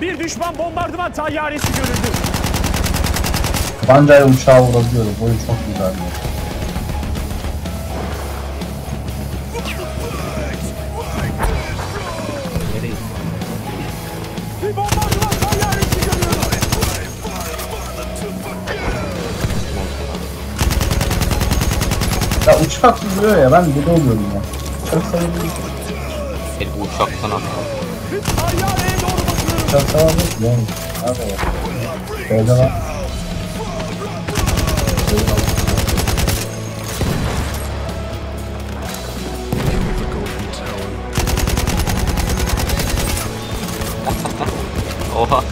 Bir düşman bombardıman tayyaresi görüldü. Tabancayla uçağı vurabiliyorum. Bu oyun çok güzel. Bir bombardıman tayyaresi görüldü. Ya uçak vuruyor ya ben deli oluyorum ya. Uçak sayılır. Beni bu uçaktan attı. Tayyareye doğru 上上路，别动，别动啊！别动啊！哈，